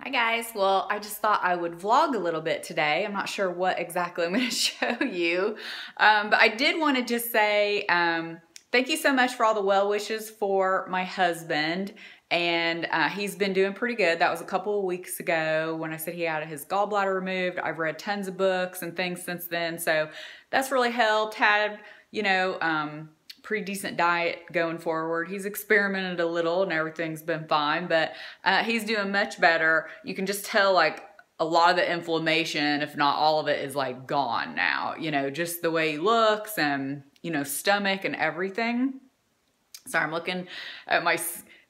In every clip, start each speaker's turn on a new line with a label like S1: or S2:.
S1: Hi guys, well I just thought I would vlog a little bit today. I'm not sure what exactly I'm going to show you, um, but I did want to just say um, thank you so much for all the well wishes for my husband and uh, he's been doing pretty good. That was a couple of weeks ago when I said he had his gallbladder removed. I've read tons of books and things since then, so that's really helped. Had, you know, um, pretty decent diet going forward. He's experimented a little and everything's been fine, but uh, he's doing much better. You can just tell like a lot of the inflammation, if not all of it, is like gone now. You know, just the way he looks and, you know, stomach and everything. Sorry, I'm looking at my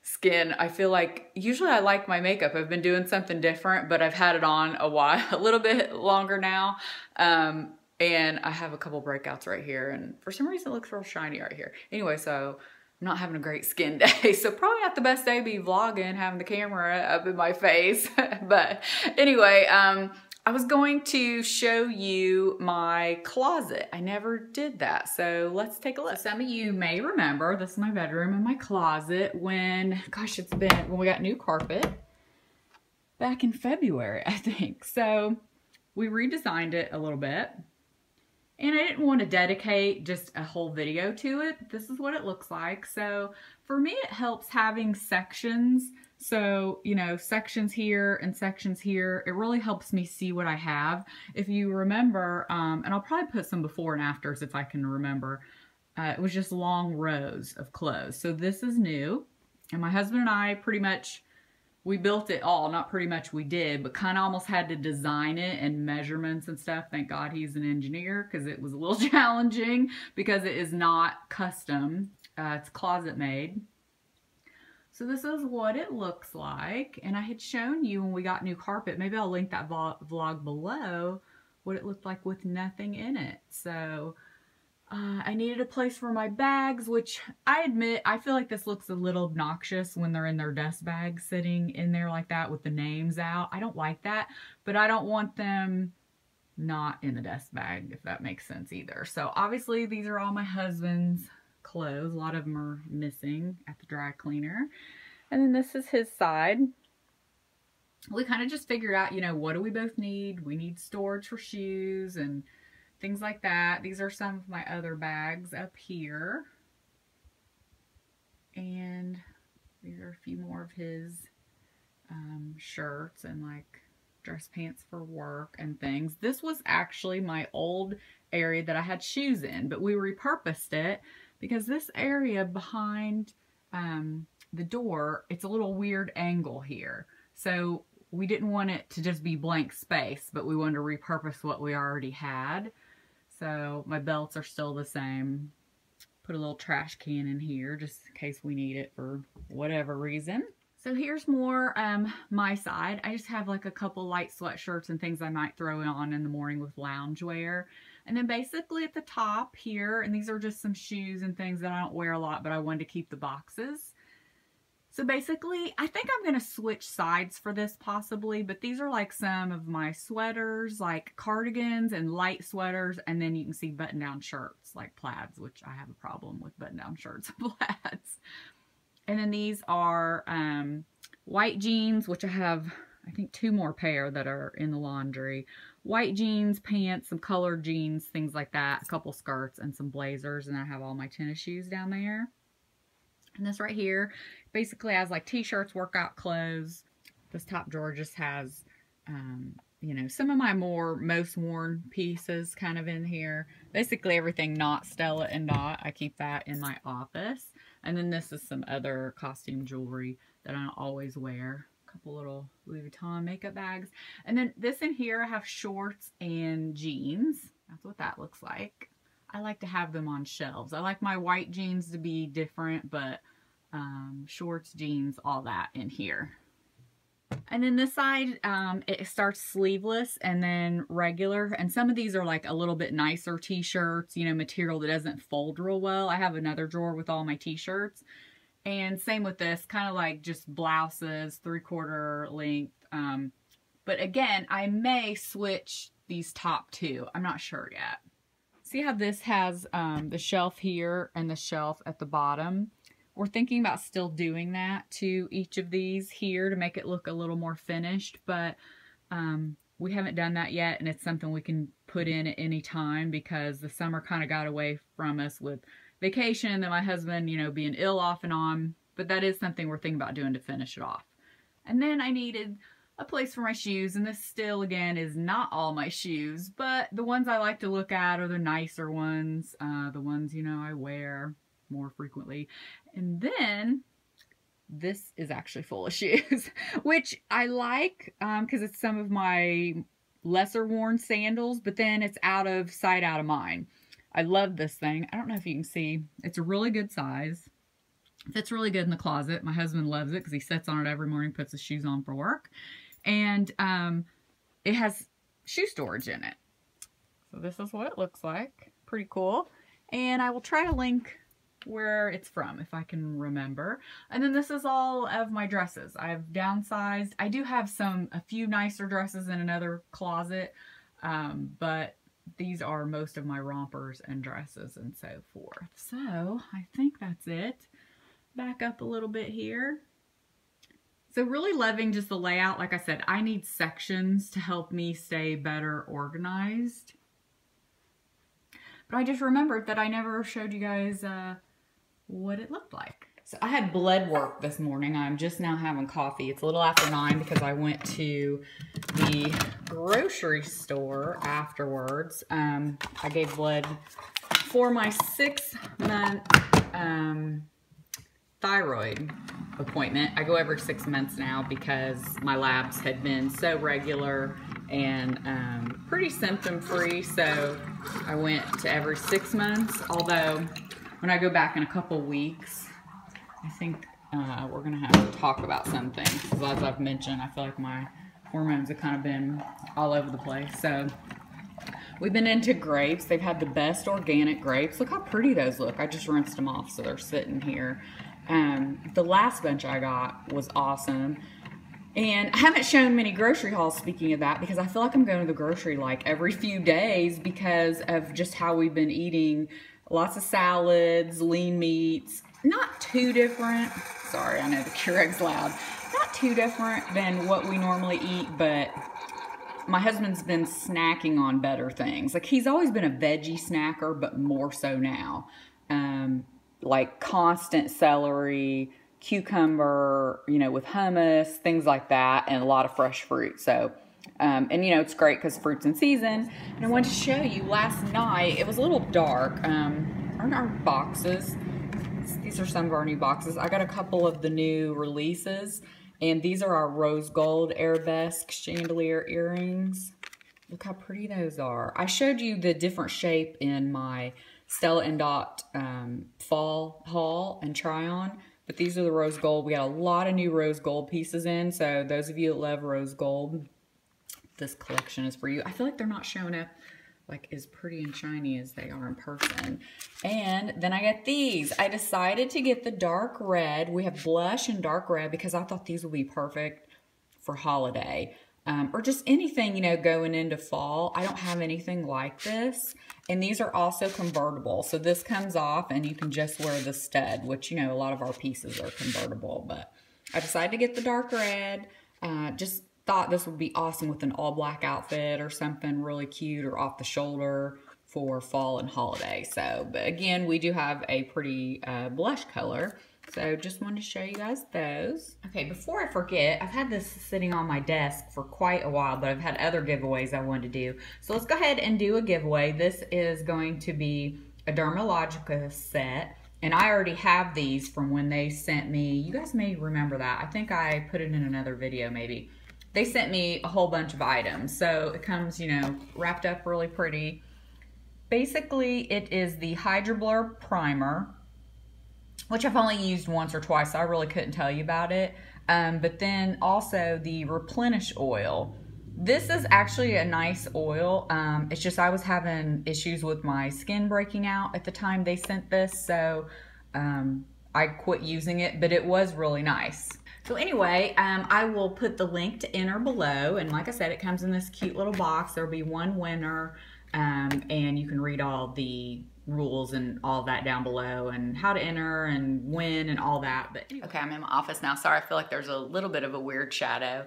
S1: skin. I feel like usually I like my makeup. I've been doing something different, but I've had it on a while, a little bit longer now. Um, and I have a couple breakouts right here. And for some reason it looks real shiny right here. Anyway, so I'm not having a great skin day. So probably not the best day to be vlogging, having the camera up in my face. but anyway, um, I was going to show you my closet. I never did that, so let's take a look. Some of you may remember, this is my bedroom and my closet when, gosh, it's been, when we got new carpet back in February, I think. So we redesigned it a little bit. And I didn't want to dedicate just a whole video to it. This is what it looks like. So for me, it helps having sections. So, you know, sections here and sections here. It really helps me see what I have. If you remember, um, and I'll probably put some before and afters if I can remember, uh, it was just long rows of clothes. So this is new. And my husband and I pretty much we built it all, not pretty much we did, but kind of almost had to design it and measurements and stuff. Thank God he's an engineer because it was a little challenging because it is not custom. Uh, it's ClosetMaid. So this is what it looks like. And I had shown you when we got new carpet, maybe I'll link that vlog below, what it looked like with nothing in it. So uh, I needed a place for my bags, which I admit, I feel like this looks a little obnoxious when they're in their dust bags sitting in there like that with the names out. I don't like that, but I don't want them not in the dust bag, if that makes sense either. So obviously these are all my husband's clothes. A lot of them are missing at the dry cleaner. And then this is his side. We kind of just figured out, you know, what do we both need? We need storage for shoes and things like that. These are some of my other bags up here. And these are a few more of his um, shirts and like dress pants for work and things. This was actually my old area that I had shoes in, but we repurposed it because this area behind um, the door, it's a little weird angle here. So we didn't want it to just be blank space, but we wanted to repurpose what we already had. So my belts are still the same. Put a little trash can in here just in case we need it for whatever reason. So here's more um, my side. I just have like a couple light sweatshirts and things I might throw on in the morning with loungewear. And then basically at the top here, and these are just some shoes and things that I don't wear a lot, but I wanted to keep the boxes. So basically, I think I'm going to switch sides for this possibly, but these are like some of my sweaters, like cardigans and light sweaters, and then you can see button-down shirts, like plaids, which I have a problem with button-down shirts and plaids. And then these are um, white jeans, which I have, I think, two more pair that are in the laundry. White jeans, pants, some colored jeans, things like that, a couple skirts, and some blazers, and I have all my tennis shoes down there. And this right here basically has like t-shirts, workout clothes. This top drawer just has, um, you know, some of my more most worn pieces kind of in here. Basically everything not Stella and Dot. I keep that in my office. And then this is some other costume jewelry that I always wear. A couple little Louis Vuitton makeup bags. And then this in here I have shorts and jeans. That's what that looks like. I like to have them on shelves. I like my white jeans to be different, but um, shorts, jeans, all that in here. And then this side, um, it starts sleeveless and then regular. And some of these are like a little bit nicer t-shirts, you know, material that doesn't fold real well. I have another drawer with all my t-shirts. And same with this, kind of like just blouses, three-quarter length. Um, but again, I may switch these top two. I'm not sure yet. See how this has um, the shelf here and the shelf at the bottom? we're thinking about still doing that to each of these here to make it look a little more finished, but um, we haven't done that yet, and it's something we can put in at any time because the summer kind of got away from us with vacation and then my husband, you know, being ill off and on. But that is something we're thinking about doing to finish it off. And then I needed a place for my shoes, and this still, again, is not all my shoes, but the ones I like to look at are the nicer ones, uh, the ones, you know, I wear more frequently. And then this is actually full of shoes, which I like because um, it's some of my lesser worn sandals, but then it's out of sight, out of mind. I love this thing. I don't know if you can see. It's a really good size. Fits really good in the closet. My husband loves it because he sits on it every morning, puts his shoes on for work. And um, it has shoe storage in it. So this is what it looks like. Pretty cool. And I will try to link where it's from, if I can remember. And then this is all of my dresses. I've downsized. I do have some, a few nicer dresses in another closet, um, but these are most of my rompers and dresses and so forth. So I think that's it. Back up a little bit here. So really loving just the layout. Like I said, I need sections to help me stay better organized. But I just remembered that I never showed you guys uh, what it looked like. So I had blood work this morning. I'm just now having coffee. It's a little after nine because I went to the grocery store afterwards. Um, I gave blood for my six month um, thyroid appointment. I go every six months now because my labs had been so regular and um, pretty symptom free. So I went to every six months, although when I go back in a couple weeks, I think uh, we're going to have to talk about some things. Because as I've mentioned, I feel like my hormones have kind of been all over the place. So we've been into grapes. They've had the best organic grapes. Look how pretty those look. I just rinsed them off so they're sitting here. Um, the last bunch I got was awesome. And I haven't shown many grocery hauls speaking of that because I feel like I'm going to the grocery like every few days because of just how we've been eating lots of salads, lean meats, not too different. Sorry, I know the Keurig's loud. Not too different than what we normally eat, but my husband's been snacking on better things. Like he's always been a veggie snacker, but more so now. Um, like constant celery, cucumber, you know, with hummus, things like that, and a lot of fresh fruit. So, um, and you know, it's great because fruit's in season. And I wanted to show you last night, it was a little dark. Um, aren't our boxes? These are some of our new boxes. I got a couple of the new releases, and these are our rose gold arabesque chandelier earrings. Look how pretty those are. I showed you the different shape in my Stella and Dot um, fall haul and try on, but these are the rose gold. We got a lot of new rose gold pieces in, so those of you that love rose gold, this collection is for you. I feel like they're not showing up like as pretty and shiny as they are in person. And then I got these. I decided to get the dark red. We have blush and dark red because I thought these would be perfect for holiday. Um, or just anything, you know, going into fall. I don't have anything like this. And these are also convertible. So this comes off and you can just wear the stud, which, you know, a lot of our pieces are convertible. But I decided to get the dark red. Uh, just thought this would be awesome with an all black outfit or something really cute or off the shoulder for fall and holiday. So, but again, we do have a pretty uh, blush color. So just wanted to show you guys those. Okay, before I forget, I've had this sitting on my desk for quite a while, but I've had other giveaways I wanted to do. So let's go ahead and do a giveaway. This is going to be a Dermalogica set. And I already have these from when they sent me, you guys may remember that. I think I put it in another video maybe they sent me a whole bunch of items. So it comes, you know, wrapped up really pretty. Basically, it is the Hydroblur Primer, which I've only used once or twice, so I really couldn't tell you about it. Um, but then also the Replenish Oil. This is actually a nice oil. Um, it's just I was having issues with my skin breaking out at the time they sent this, so um, I quit using it, but it was really nice. So anyway, um, I will put the link to enter below. And like I said, it comes in this cute little box. There'll be one winner Um, and you can read all the rules and all that down below and how to enter and when and all that. But anyway. okay, I'm in my office now. Sorry, I feel like there's a little bit of a weird shadow.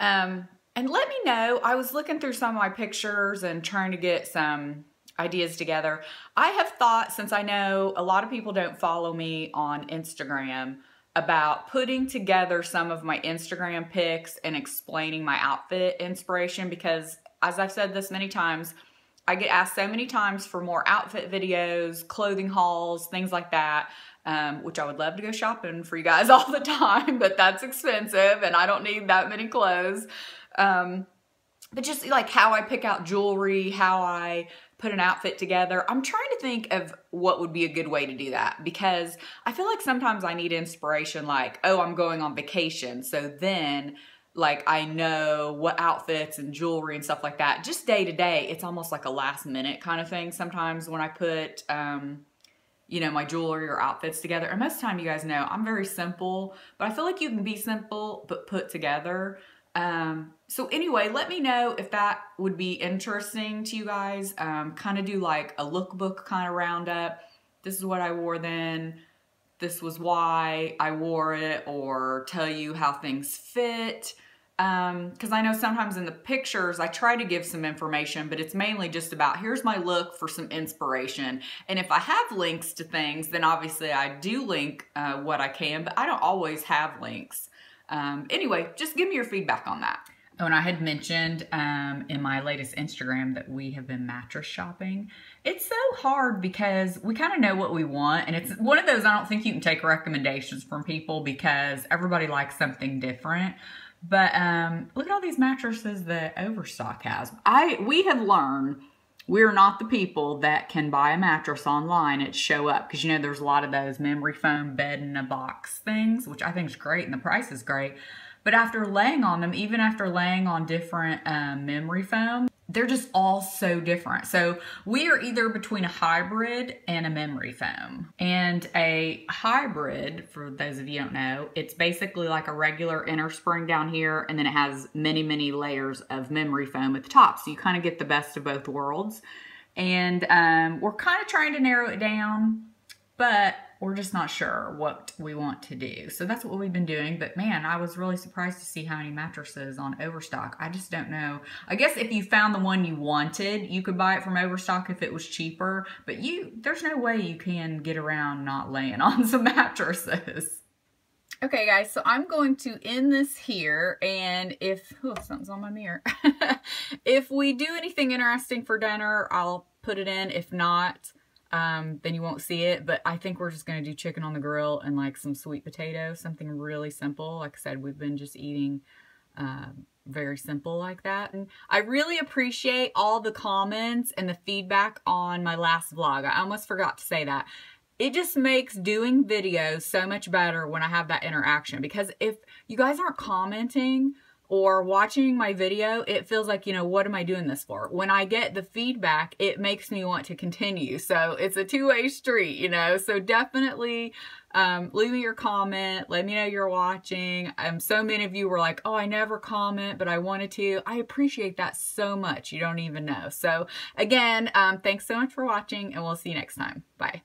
S1: Um, and let me know. I was looking through some of my pictures and trying to get some ideas together. I have thought, since I know a lot of people don't follow me on Instagram, about putting together some of my Instagram pics and explaining my outfit inspiration because, as I've said this many times, I get asked so many times for more outfit videos, clothing hauls, things like that. Um, which I would love to go shopping for you guys all the time, but that's expensive and I don't need that many clothes. Um, but just like how I pick out jewelry, how I put an outfit together. I'm trying to think of what would be a good way to do that because I feel like sometimes I need inspiration like, oh, I'm going on vacation. So then like I know what outfits and jewelry and stuff like that. Just day to day, it's almost like a last minute kind of thing sometimes when I put um you know, my jewelry or outfits together. And most of the time, you guys know, I'm very simple, but I feel like you can be simple but put together. Um, so anyway, let me know if that would be interesting to you guys. Um, kind of do like a lookbook kind of roundup. This is what I wore then. This was why I wore it or tell you how things fit. Because um, I know sometimes in the pictures I try to give some information, but it's mainly just about here's my look for some inspiration. And if I have links to things, then obviously I do link uh, what I can, but I don't always have links. Um, anyway, just give me your feedback on that. Oh, and I had mentioned um, in my latest Instagram that we have been mattress shopping. It's so hard because we kind of know what we want, and it's one of those I don't think you can take recommendations from people because everybody likes something different. But um, look at all these mattresses that Overstock has. I we have learned we're not the people that can buy a mattress online and show up because you know there's a lot of those memory foam bed in a box things which i think is great and the price is great but after laying on them even after laying on different um, memory foam they're just all so different. So we are either between a hybrid and a memory foam. And a hybrid, for those of you don't know, it's basically like a regular inner spring down here, and then it has many, many layers of memory foam at the top. So you kind of get the best of both worlds. And um, we're kind of trying to narrow it down, but we're just not sure what we want to do. So that's what we've been doing. But man, I was really surprised to see how many mattresses on Overstock. I just don't know. I guess if you found the one you wanted, you could buy it from Overstock if it was cheaper. But you, there's no way you can get around not laying on some mattresses. Okay, guys, so I'm going to end this here, and if, oh, something's on my mirror. if we do anything interesting for dinner, I'll put it in. If not, um, then you won't see it. But I think we're just going to do chicken on the grill and like some sweet potato, something really simple. Like I said, we've been just eating uh, very simple like that. And I really appreciate all the comments and the feedback on my last vlog. I almost forgot to say that. It just makes doing videos so much better when I have that interaction because if you guys aren't commenting or watching my video, it feels like, you know, what am I doing this for? When I get the feedback, it makes me want to continue. So it's a two-way street, you know, so definitely um, leave me your comment. Let me know you're watching. Um, so many of you were like, oh, I never comment, but I wanted to. I appreciate that so much. You don't even know. So again, um, thanks so much for watching and we'll see you next time. Bye.